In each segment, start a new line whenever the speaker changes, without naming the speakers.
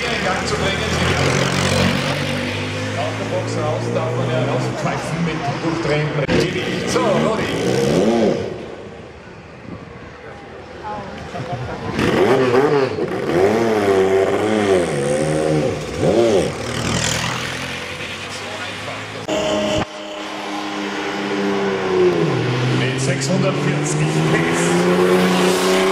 Dinge in Gang zu bringen. Aus der Box raus darf man ja rauspfeifen mit durchdrehen. Gewicht. So, Rudi. Mit 640 PS.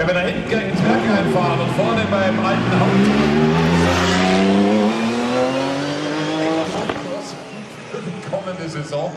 Wenn wir da hinten gleich ins Werk einfahren und vorne beim alten forme de saison.